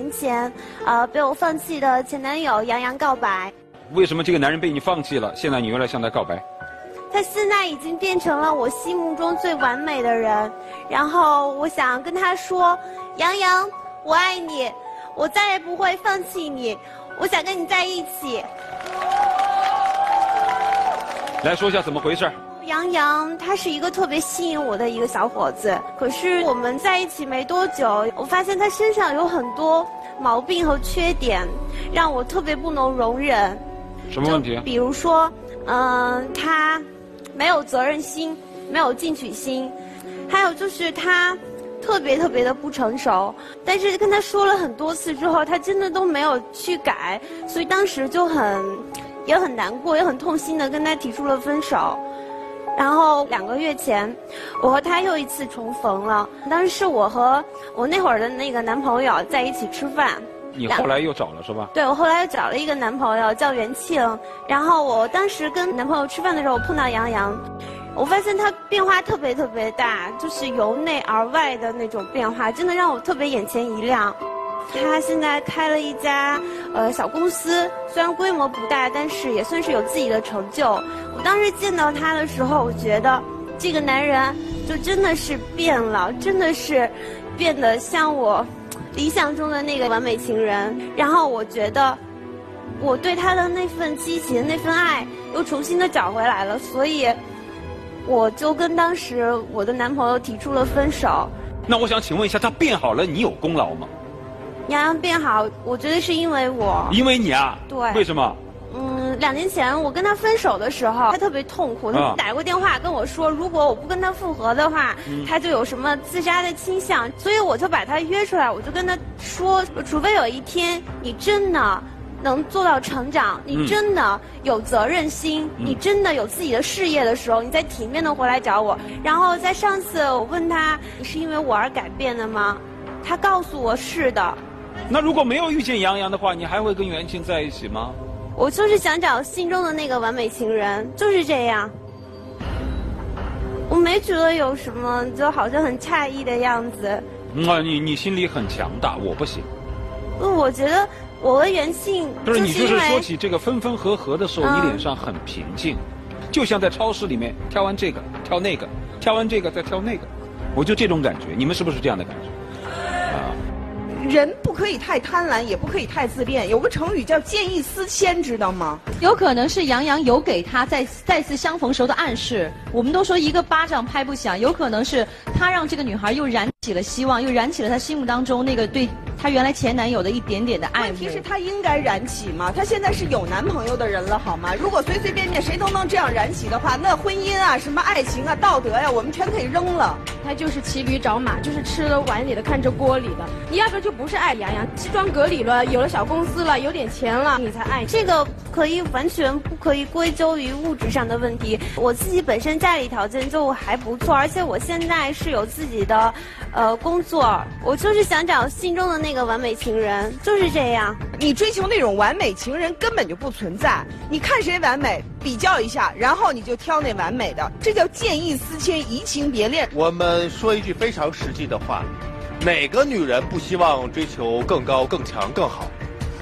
年前，呃，被我放弃的前男友杨洋告白。为什么这个男人被你放弃了？现在你又来向他告白？他现在已经变成了我心目中最完美的人，然后我想跟他说：“杨洋，我爱你，我再也不会放弃你，我想跟你在一起。”来说一下怎么回事？杨洋他是一个特别吸引我的一个小伙子，可是我们在一起没多久，我发现他身上有很多毛病和缺点，让我特别不能容忍。什么问题？比如说，嗯，他没有责任心，没有进取心，还有就是他特别特别的不成熟。但是跟他说了很多次之后，他真的都没有去改，所以当时就很也很难过，也很痛心的跟他提出了分手。然后两个月前，我和他又一次重逢了。当时是我和我那会儿的那个男朋友在一起吃饭。你后来又找了是吧？对，我后来又找了一个男朋友叫袁庆。然后我当时跟男朋友吃饭的时候，我碰到杨洋，我发现他变化特别特别大，就是由内而外的那种变化，真的让我特别眼前一亮。他现在开了一家呃小公司，虽然规模不大，但是也算是有自己的成就。我当时见到他的时候，我觉得这个男人就真的是变了，真的是变得像我理想中的那个完美情人。然后我觉得我对他的那份激情、那份爱又重新的找回来了，所以我就跟当时我的男朋友提出了分手。那我想请问一下，他变好了，你有功劳吗？杨洋变好，我觉得是因为我。因为你啊？对。为什么？嗯，两年前我跟他分手的时候，他特别痛苦，他打过电话跟我说，如果我不跟他复合的话，他就有什么自杀的倾向。所以我就把他约出来，我就跟他说，除非有一天你真的能做到成长，你真的有责任心，你真的有自己的事业的时候，你再体面的回来找我。然后在上次我问他，你是因为我而改变的吗？他告诉我是的。那如果没有遇见杨洋的话，你还会跟袁庆在一起吗？我就是想找心中的那个完美情人，就是这样。我没觉得有什么，就好像很诧异的样子。啊，你你心里很强大，我不行。嗯，我觉得我和袁庆不是你就是说起这个分分合合的时候，你脸上很平静，就像在超市里面挑完这个挑那个，挑完这个再挑那个，我就这种感觉。你们是不是这样的感觉？人不可以太贪婪，也不可以太自恋。有个成语叫“见异思迁”，知道吗？有可能是杨洋有给他再再次相逢时候的暗示。我们都说一个巴掌拍不响，有可能是他让这个女孩又燃起了希望，又燃起了她心目当中那个对她原来前男友的一点点的爱。问题是她应该燃起吗？她现在是有男朋友的人了，好吗？如果随随便便谁都能这样燃起的话，那婚姻啊、什么爱情啊、道德呀，我们全可以扔了。她就是骑驴找马，就是吃了碗里的看着锅里的。你压根就不是爱杨洋，西装革履了，有了小公司了，有点钱了，你才爱。这个可以完全不可以归咎于物质上的问题。我自己本身家里条件就还不错，而且我现在是有自己的，呃，工作。我就是想找心中的那个完美情人，就是这样。你追求那种完美情人根本就不存在。你看谁完美，比较一下，然后你就挑那完美的，这叫见异思迁，移情别恋。我们说一句非常实际的话，哪个女人不希望追求更高、更强、更好？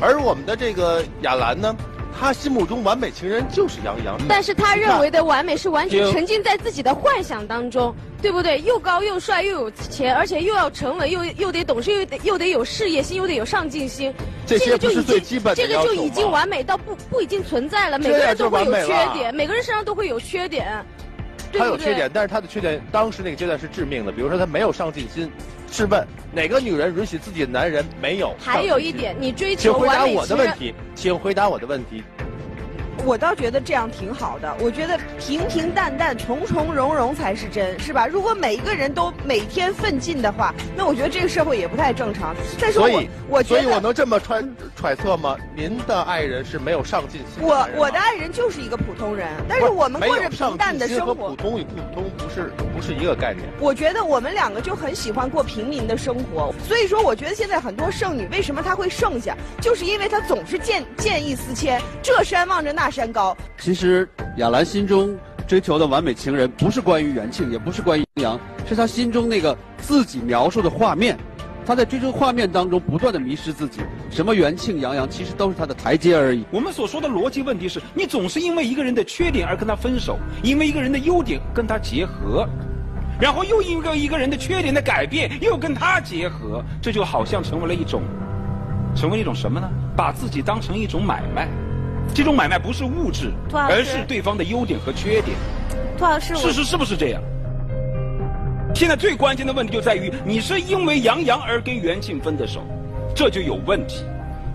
而我们的这个雅兰呢？她心目中完美情人就是杨洋，但是她认为的完美是完全沉浸在自己的幻想当中，对不对？又高又帅又有钱，而且又要沉稳，又又得懂事，又得又得有事业心，又得有上进心。这些不是最基本的这个就已经完美到不不已经存在了。每个人都会有缺点，每个人身上都会有缺点。他有缺点，但是他的缺点当时那个阶段是致命的。比如说他没有上进心。试问哪个女人允许自己的男人没有？还有一点，你追求请回答我的问题，请回答我的问题。我倒觉得这样挺好的。我觉得平平淡淡、从从容容才是真，是吧？如果每一个人都每天奋进的话，那我觉得这个社会也不太正常。再说我，我觉所以我能这么揣揣测吗？您的爱人是没有上进心。我我的爱人就是一个普通人，但是我们过着平淡的生活。普通与普通不是不是一个概念。我觉得我们两个就很喜欢过平民的生活，所以说我觉得现在很多剩女为什么她会剩下，就是因为她总是见见异思迁，这山望着那。山高。其实亚兰心中追求的完美情人，不是关于元庆，也不是关于杨洋，是他心中那个自己描述的画面。他在追求画面当中不断的迷失自己。什么元庆、杨洋，其实都是他的台阶而已。我们所说的逻辑问题是，你总是因为一个人的缺点而跟他分手，因为一个人的优点跟他结合，然后又因为一个人的缺点的改变又跟他结合，这就好像成为了一种，成为一种什么呢？把自己当成一种买卖，这种买卖不是物质，而是对方的优点和缺点。涂老师，事实是不是这样？现在最关键的问题就在于，你是因为杨洋而跟袁庆分的手，这就有问题。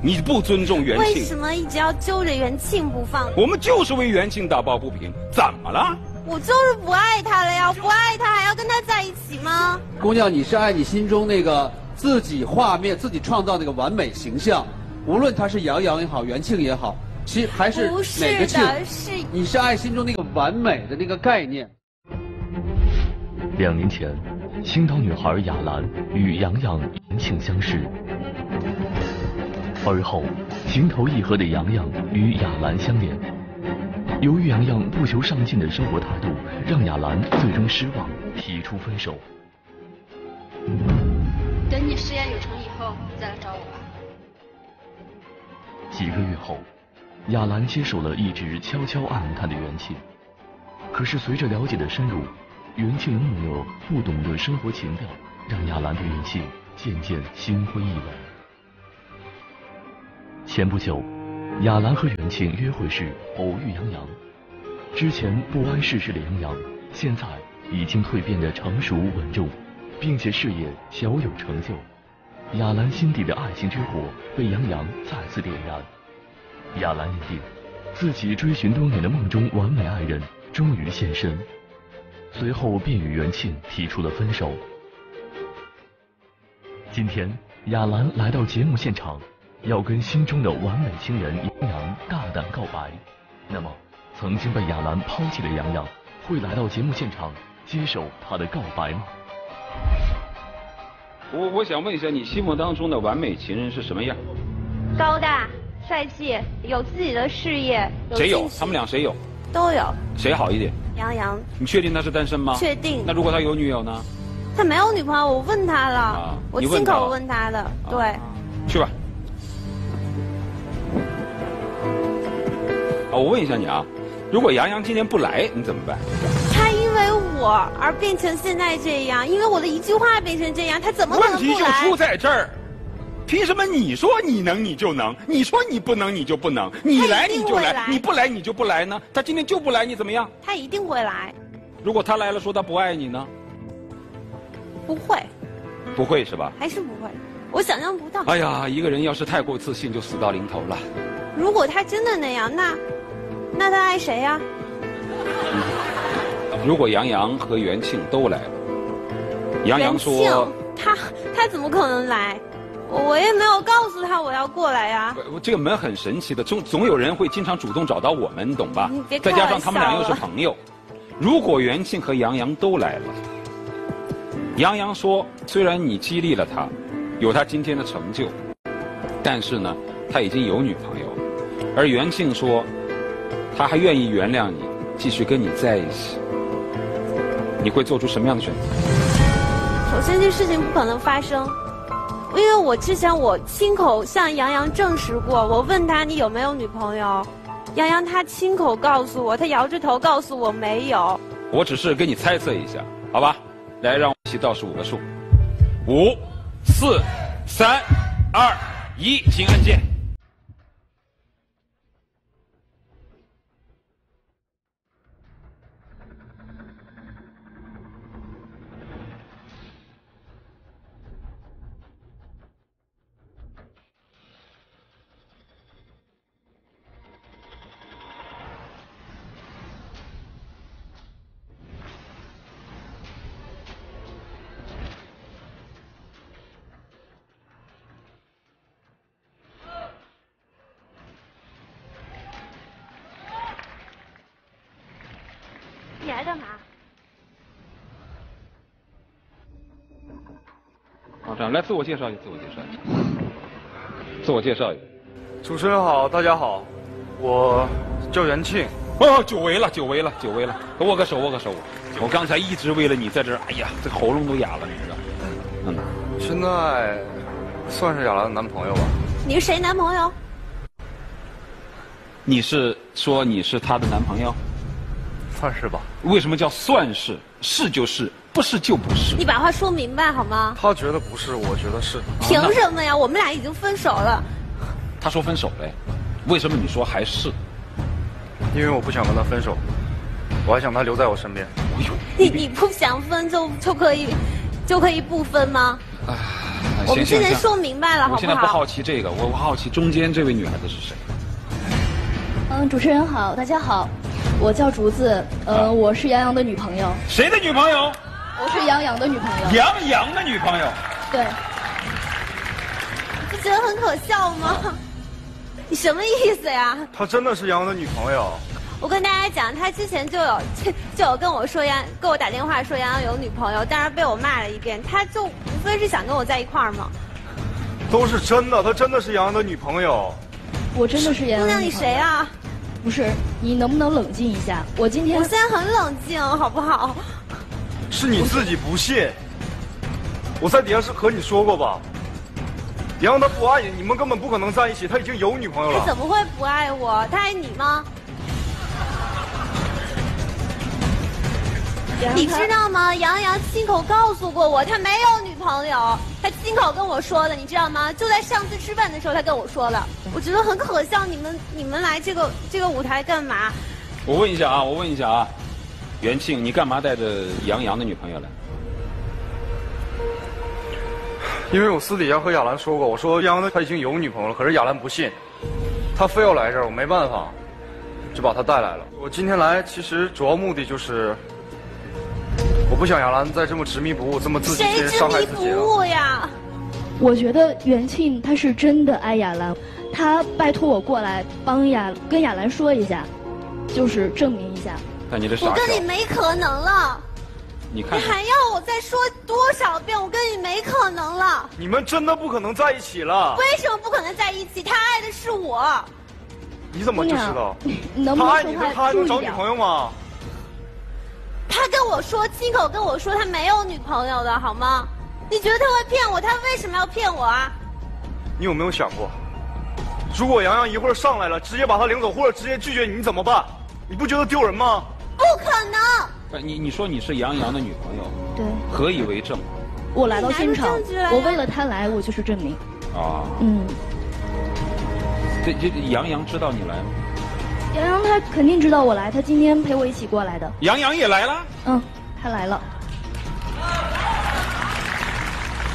你不尊重袁庆，为什么一直要揪着袁庆不放？我们就是为袁庆打抱不平，怎么了？我就是不爱他了呀！不爱他还要跟他在一起吗？姑娘，你是爱你心中那个自己画面、自己创造那个完美形象，无论他是杨洋也好，袁庆也好，其实还是哪个庆？是你是爱心中那个完美的那个概念。两年前，青岛女孩雅兰与杨洋、袁庆相识，而后情投意合的杨洋与雅兰相恋。由于杨洋不求上进的生活态度，让雅兰最终失望，提出分手。等你事业有成以后，再来找我吧。几个月后，雅兰接手了一直悄悄暗恋她的元庆。可是随着了解的深入，元庆的木讷、不懂得生活情调，让雅兰对元庆渐渐心灰意冷。前不久，雅兰和元庆约会时偶遇杨洋。之前不谙世事的杨洋，现在已经蜕变得成熟稳重，并且事业小有成就。雅兰心底的爱情之火被杨洋再次点燃。雅兰认定，自己追寻多年的梦中完美爱人终于现身。随后便与袁庆提出了分手。今天，雅兰来到节目现场，要跟心中的完美情人杨洋大胆告白。那么，曾经被雅兰抛弃的杨洋，会来到节目现场接受她的告白吗？我我想问一下，你心目当中的完美情人是什么样？高大、帅气、有自己的事业。谁有？他们俩谁有？都有。谁好一点？杨洋，你确定他是单身吗？确定。那如果他有女友呢？他没有女朋友，我问他了，我亲口问他的，对。去吧。啊，我问一下你啊，如果杨洋今天不来，你怎么办？他因为我而变成现在这样，因为我的一句话变成这样，他怎么可能问题就出在这儿，凭什么你说你能你就能，你说你不能你就不能，你来你就来，你不来你就不来呢？他今天就不来，你怎么样？他一定会来。如果他来了，说他不爱你呢？不会，不会是吧？还是不会，我想象不到。哎呀，一个人要是太过自信，就死到临头了。如果他真的那样，那那他爱谁呀？如果杨洋和袁庆都来了，杨洋说他他怎么可能来？我也没有告诉他我要过来呀。这个门很神奇的，总总有人会经常主动找到我们，你懂吧？再加上他们俩又是朋友，如果袁庆和杨洋都来了。杨洋说：“虽然你激励了他，有他今天的成就，但是呢，他已经有女朋友。”而袁庆说：“他还愿意原谅你，继续跟你在一起。”你会做出什么样的选择？首先，这事情不可能发生，因为我之前我亲口向杨洋证实过，我问他你有没有女朋友，杨洋他亲口告诉我，他摇着头告诉我没有。我只是给你猜测一下，好吧？来，让我一起倒数五个数：五、四、三、二、一，请按键。来自我介绍一下，自我介绍一下，自我介绍一下。主持人好，大家好，我叫袁庆。哦，久违了，久违了，久违了，握个手，握个手。我刚才一直为了你在这儿，哎呀，这喉咙都哑了，你知道？嗯，现在算是雅兰的男朋友吧。你是谁男朋友？你是说你是她的男朋友？算是吧。为什么叫算是？是就是，不是就不是。你把话说明白好吗？他觉得不是，我觉得是。凭什么呀？我们俩已经分手了。他说分手嘞，为什么你说还是？因为我不想跟他分手，我还想他留在我身边。你你不想分就就可以，就可以不分吗？哎，我们之前说明白了，好不好？我现在不好奇这个，我我好奇中间这位女孩子是谁。嗯，主持人好，大家好，我叫竹子，呃，我是杨洋的女朋友。谁的女朋友？我是杨洋的女朋友。杨洋的女朋友。对。不觉得很可笑吗？你什么意思呀？她真的是杨洋的女朋友。我跟大家讲，他之前就有 就有跟我说杨，给我打电话说杨洋有女朋友，但是被我骂了一遍。他就无非是想跟我在一块儿吗？都是真的，他真的是杨洋的女朋友。我真的是杨洋。姑娘，你谁啊？不是，你能不能冷静一下？我今天我现在很冷静，好不好？是你自己不信。我在底下是和你说过吧？杨洋他不爱你，你们根本不可能在一起。他已经有女朋友了。他怎么会不爱我？他爱你吗？你知道吗？杨洋亲口告诉过我，他没有女朋友。他亲口跟我说的，你知道吗？就在上次吃饭的时候，他跟我说了。我觉得很可笑，你们你们来这个这个舞台干嘛？我问一下啊，我问一下啊，元庆，你干嘛带着杨洋的女朋友来？因为我私底下和亚兰说过，我说杨洋他已经有女朋友了，可是亚兰不信，他非要来这儿，我没办法，就把他带来了。我今天来其实主要目的就是，我不想亚兰再这么执迷不悟，这么自己伤害自己了。谁执迷不悟呀？我觉得元庆他是真的爱亚兰，他拜托我过来帮亚跟亚兰说一下，就是证明一下。看你的傻我跟你没可能了。你看，你还要我再说多少遍？我跟你没可能了。你们真的不可能在一起了。为什么不可能在一起？他爱的是我。你怎么就知道？他爱你，他还能找女朋友吗？他跟我说，亲口跟我说他没有女朋友的好吗？你觉得他会骗我？他为什么要骗我啊？你有没有想过，如果洋洋一会儿上来了，直接把他领走，或者直接拒绝你，你怎么办？你不觉得丢人吗？不可能。你你说你是杨洋的女朋友，对，何以为证？我来到现场，我为了他来，我就是证明。啊，嗯。这这杨洋知道你来吗？杨洋他肯定知道我来，他今天陪我一起过来的。杨洋也来了？嗯，他来了。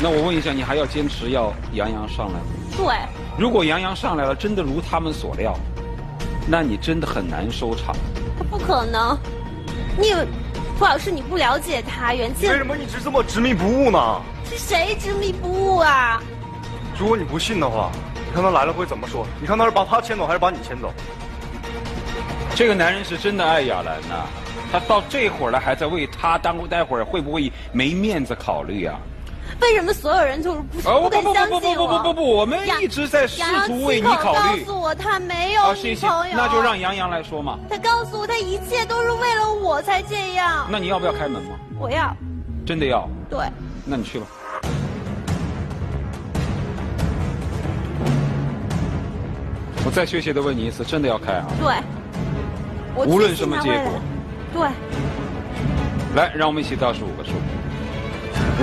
那我问一下，你还要坚持要杨洋上来吗？对。如果杨洋上来了，真的如他们所料，那你真的很难收场。他不可能，你。傅老师，你不了解他，袁静。为什么一直这么执迷不悟呢？是谁执迷不悟啊？如果你不信的话，你看他来了会怎么说？你看他是把他牵走还是把你牵走？这个男人是真的爱亚兰呐，他到这会儿了还在为他耽误，待会儿会不会没面子考虑啊？为什么所有人就是不不肯相信我？不不不不不不不，我们一直在试图为你考虑。告诉我他没有女朋友，那就让杨洋来说嘛。他告诉我他一切都是为了我才这样。那你要不要开门嘛？我要。真的要？对。那你去吧。我再确切的问你一次，真的要开啊？对。无论什么结果。对。来，让我们一起倒数五个数。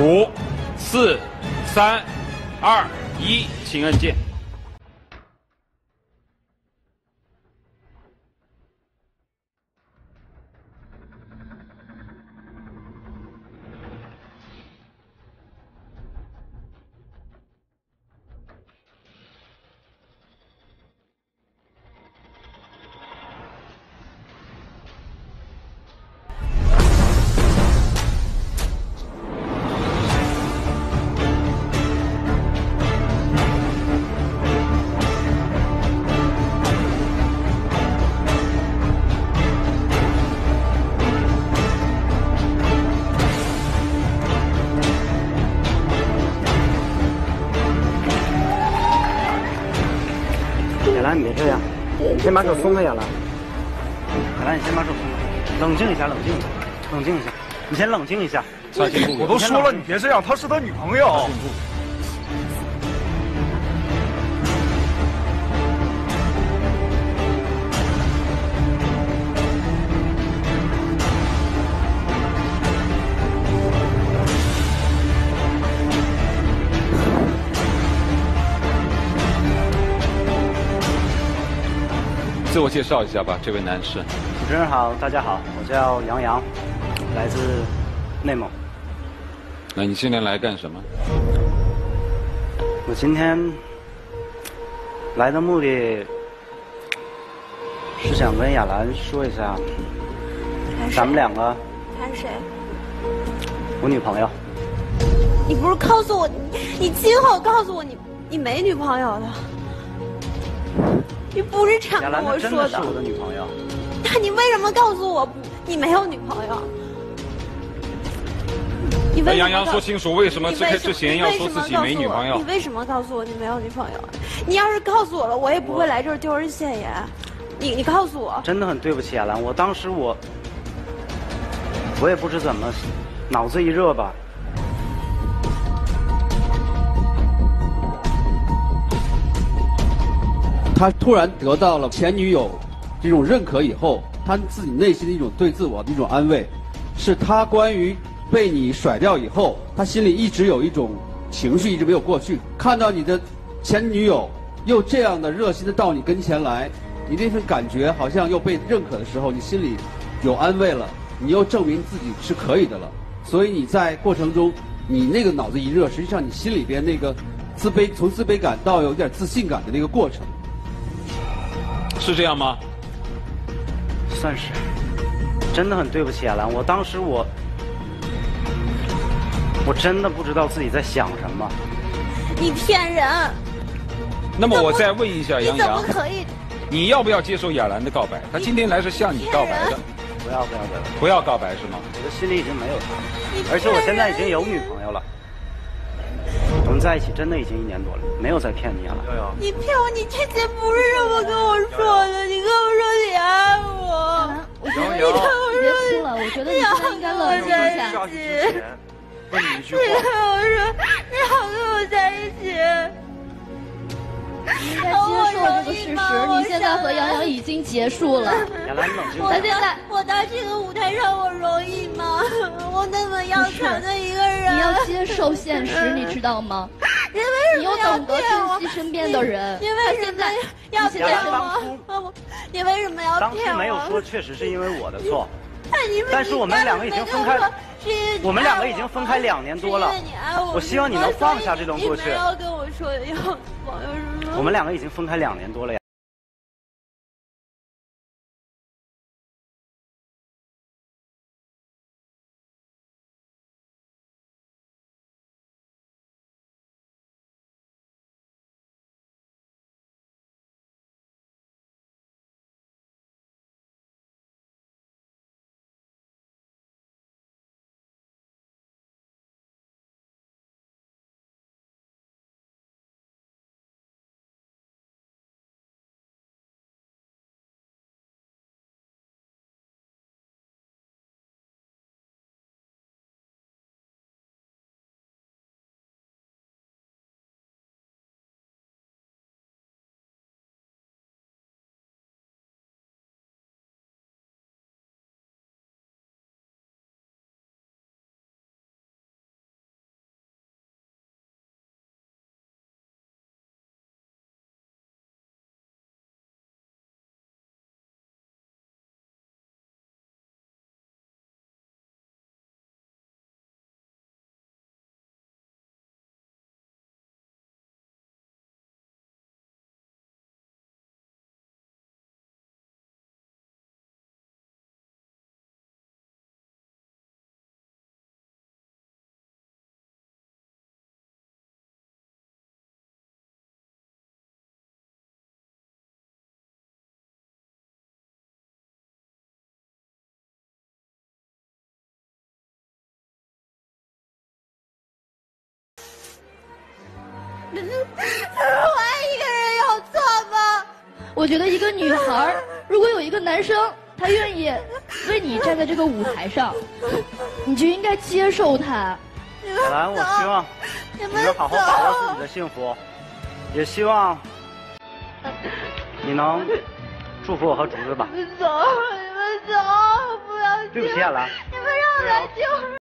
五。四、三、二、一，请按键。先把手松开，亚兰。亚兰，你先把手松开，冷静一下，冷静一下，冷静一下。你先冷静一下。我都说了，你别这样，她是他女朋友。我介绍一下吧，这位男士。主持人好，大家好，我叫杨洋，来自内蒙。那你今天来干什么？我今天来的目的是想跟亚兰说一下，咱们两个。谈谁？我女朋友。你不是告诉我，你今后告诉我你你没女朋友了？你不是这样跟我说的。真的是我的女朋友。那你为什么告诉我你没有女朋友？你为杨洋说清楚为什么之之前要说自己没女朋友？你为什么告诉我你没有女朋友？你要是告诉我了，我也不会来这儿丢人现眼。你你告诉我。真的很对不起亚兰，我当时我我也不知怎么，脑子一热吧。他突然得到了前女友这种认可以后，他自己内心的一种对自我的一种安慰，是他关于。被你甩掉以后，他心里一直有一种情绪，一直没有过去。看到你的前女友又这样的热心的到你跟前来，你那份感觉好像又被认可的时候，你心里有安慰了，你又证明自己是可以的了。所以你在过程中，你那个脑子一热，实际上你心里边那个自卑，从自卑感到有点自信感的那个过程，是这样吗？算是，真的很对不起亚兰，我当时我。我真的不知道自己在想什么。你骗人！那么我再问一下杨洋，你怎么可以？你要不要接受亚兰的告白？他今天来是向你告白的。不要不要不要！不要告白是吗？我的心里已经没有他了，而且我现在已经有女朋友了。我们在一起真的已经一年多了，没有再骗你了。你骗我！你之前不是这么跟我说的，你跟我说你爱我。我觉得你跟我说别哭了，我觉得你现在应该冷静一下。你一句话。你好说，你好跟我在一起。你应该接受这个事实，你现在和杨洋已经结束了。我现在我到这个舞台上，我容易吗？我那么要强的一个人。你要接受现实，你知道吗？你为什么要懂得珍惜身边的人？你为什么要骗我？你 为什么要骗我？当时没有说，确实是因为我的错。但是我们两个已经分开。我们两个已经分开两年多了，我希望你能放下这段过去。要跟我说要我们两个已经分开两年多了呀。我爱一个人有错吗？我觉得一个女孩如果有一个男生，他愿意为你站在这个舞台上，你就应该接受他。小兰，我希望你能好好把握自己的幸福，也希望你能祝福我和竹子吧。你们走，你们走，不要对不起，亚兰。你们让我来救。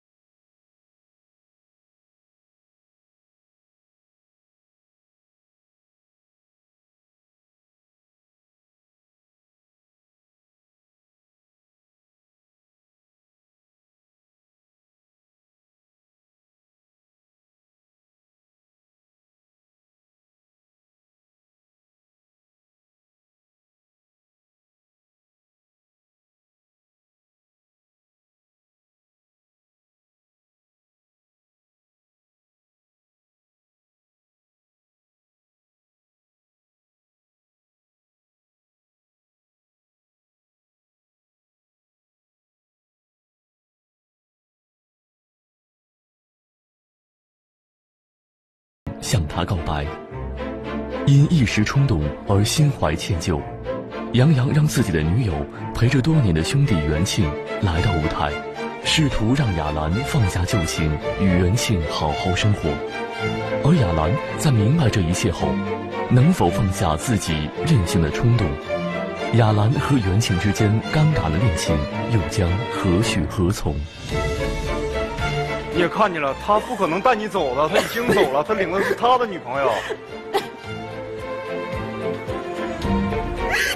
向他告白。因一时冲动而心怀歉疚，杨洋让自己的女友陪着多年的兄弟元庆来到舞台，试图让雅兰放下旧情，与元庆好好生活。而雅兰在明白这一切后，能否放下自己任性的冲动？雅兰和元庆之间尴尬的恋情又将何去何从？你也看见了，他不可能带你走的，他已经走了，他领的是他的女朋友。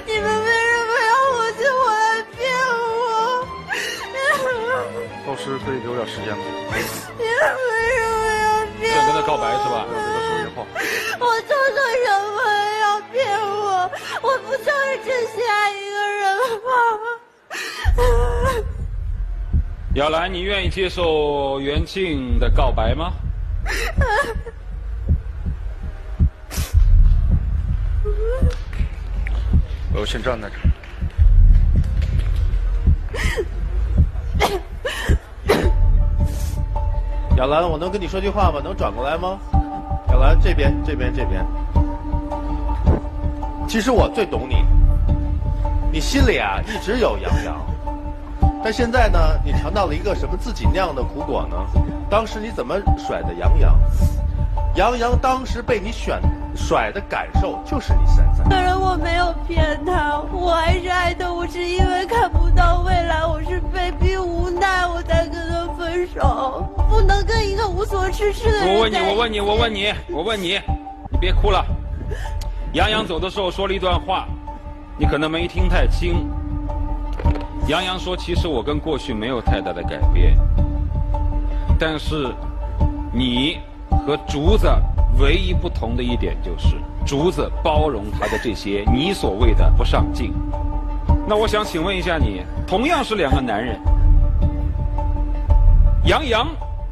你们为什么要我进我来骗我？老师可以留点时间吗？你们为什么要骗我？想跟他告白是吧？我这个手机号。我做错什么要骗我？我不就是真心爱一个人吗？亚兰，你愿意接受袁静的告白吗？我先站在这儿。亚兰，我能跟你说句话吗？能转过来吗？亚兰，这边，这边，这边。其实我最懂你，你心里啊一直有杨洋，但现在呢，你尝到了一个什么自己酿的苦果呢？当时你怎么甩的杨洋？杨洋当时被你选。甩的感受就是你现在。当然我没有骗他，我还是爱他，我是因为看不到未来，我是被逼无奈，我才跟他分手。不能跟一个无所事事的人。我问你，我问你，我问你，我问你，你别哭了。杨洋走的时候说了一段话，你可能没听太清。杨洋说：“其实我跟过去没有太大的改变，但是你和竹子。”唯一不同的一点就是，竹子包容他的这些你所谓的不上进。那我想请问一下你，同样是两个男人，杨洋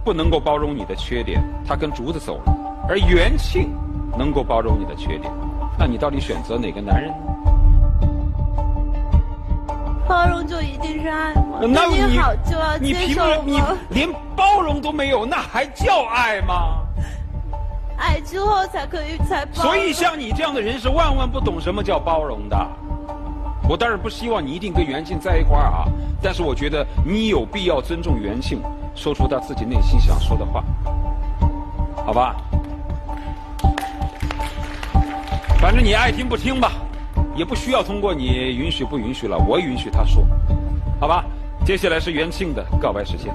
不能够包容你的缺点，他跟竹子走了，而元庆能够包容你的缺点，那你到底选择哪个男人？包容就一定是爱吗？那你好就要接受吗？你连包容都没有，那还叫爱吗？爱之后才可以才包。所以像你这样的人是万万不懂什么叫包容的。我当然不希望你一定跟袁庆在一块儿啊，但是我觉得你有必要尊重袁庆，说出他自己内心想说的话，好吧？反正你爱听不听吧，也不需要通过你允许不允许了，我允许他说，好吧？接下来是元庆的告白时间。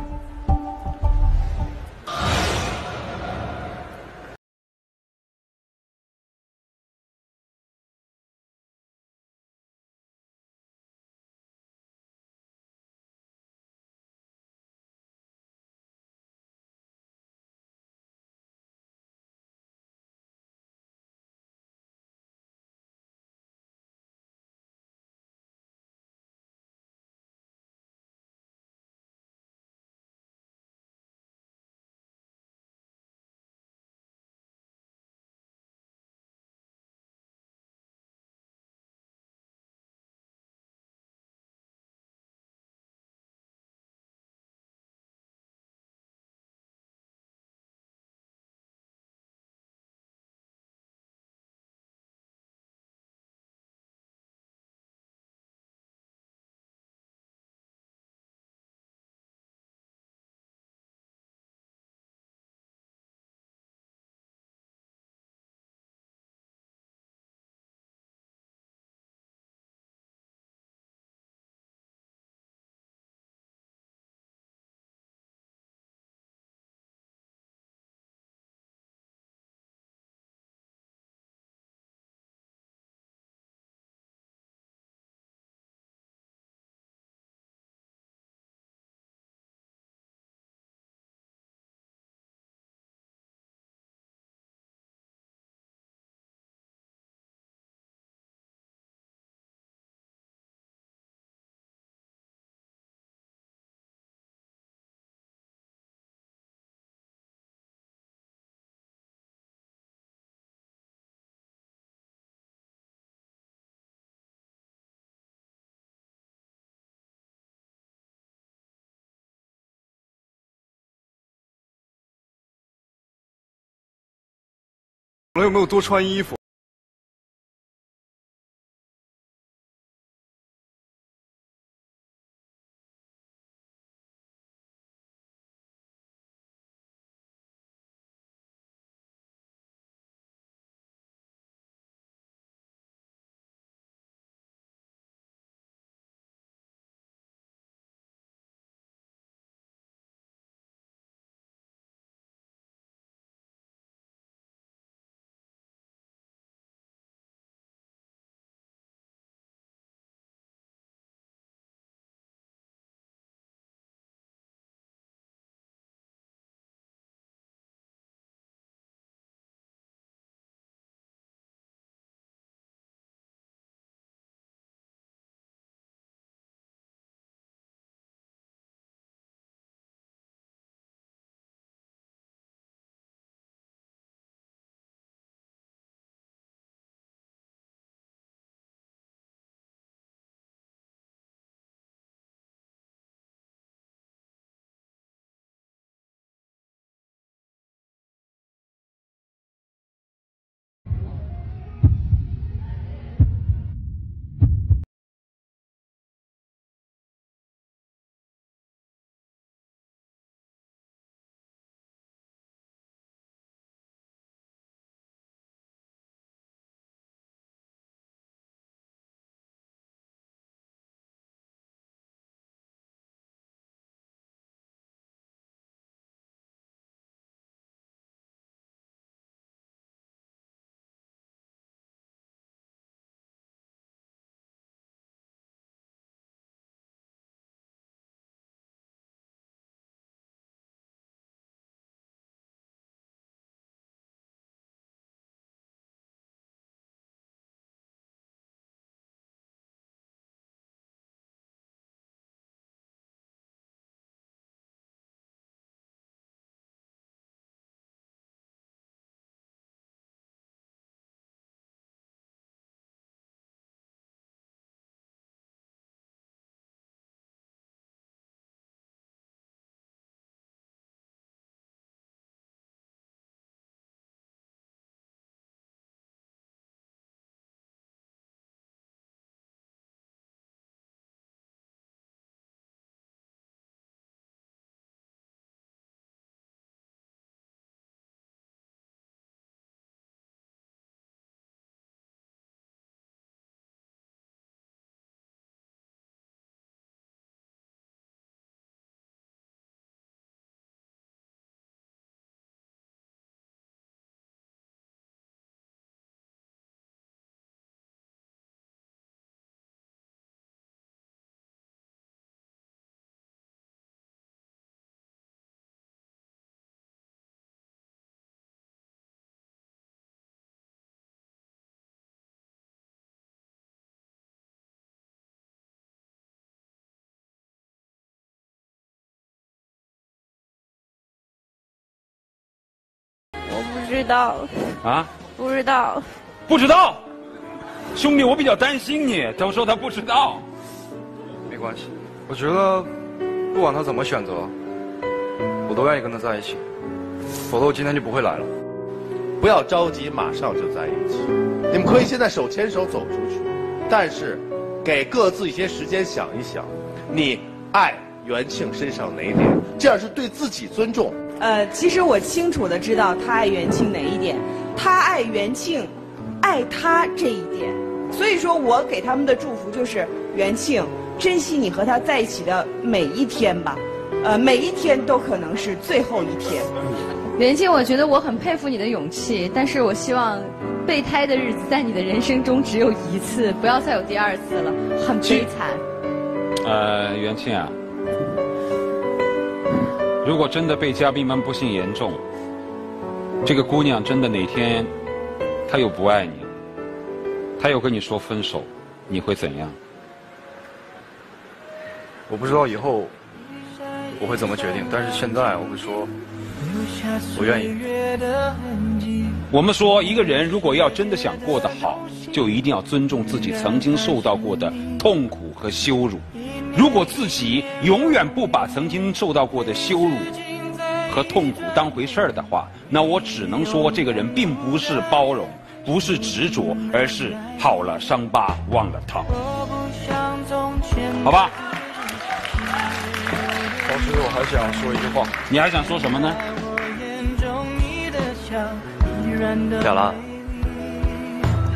我有没有多穿衣服？知道啊？不知道，不知道，兄弟，我比较担心你。他说他不知道，没关系。我觉得，不管他怎么选择，我都愿意跟他在一起。否则我今天就不会来了。不要着急，马上就在一起。你们可以现在手牵手走出去，但是给各自一些时间想一想，你爱元庆身上哪一点？这样是对自己尊重。呃，其实我清楚的知道他爱元庆哪一点，他爱元庆，爱他这一点，所以说我给他们的祝福就是元庆，珍惜你和他在一起的每一天吧，呃，每一天都可能是最后一天。元庆，我觉得我很佩服你的勇气，但是我希望备胎的日子在你的人生中只有一次，不要再有第二次了，很悲惨。呃，元庆啊。如果真的被嘉宾们不幸言中，这个姑娘真的哪天她又不爱你，她又跟你说分手，你会怎样？我不知道以后我会怎么决定，但是现在我会说，我愿意。我们说，一个人如果要真的想过得好，就一定要尊重自己曾经受到过的痛苦和羞辱。如果自己永远不把曾经受到过的羞辱和痛苦当回事儿的话，那我只能说这个人并不是包容，不是执着，而是好了伤疤忘了疼。好吧。老师，我还想说一句话。你还想说什么呢？亚兰，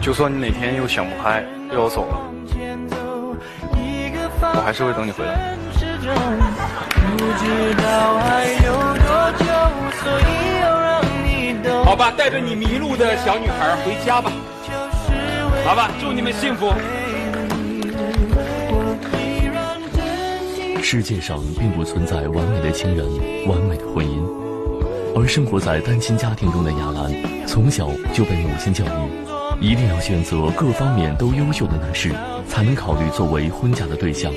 就算你哪天又想不开，又要走了，我还是会等你回来。好吧，带着你迷路的小女孩回家吧。好吧，祝你们幸福。世界上并不存在完美的情人、完美的婚姻，而生活在单亲家庭中的亚兰，从小就被母亲教育，一定要选择各方面都优秀的男士，才能考虑作为婚嫁的对象。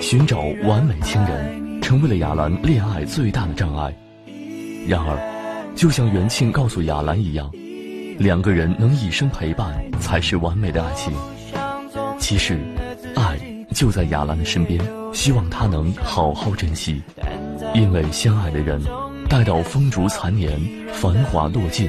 寻找完美情人，成为了亚兰恋爱最大的障碍。然而，就像元庆告诉亚兰一样，两个人能一生陪伴，才是完美的爱情。其实，爱就在亚兰的身边。希望她能好好珍惜，因为相爱的人，待到风烛残年，繁华落尽，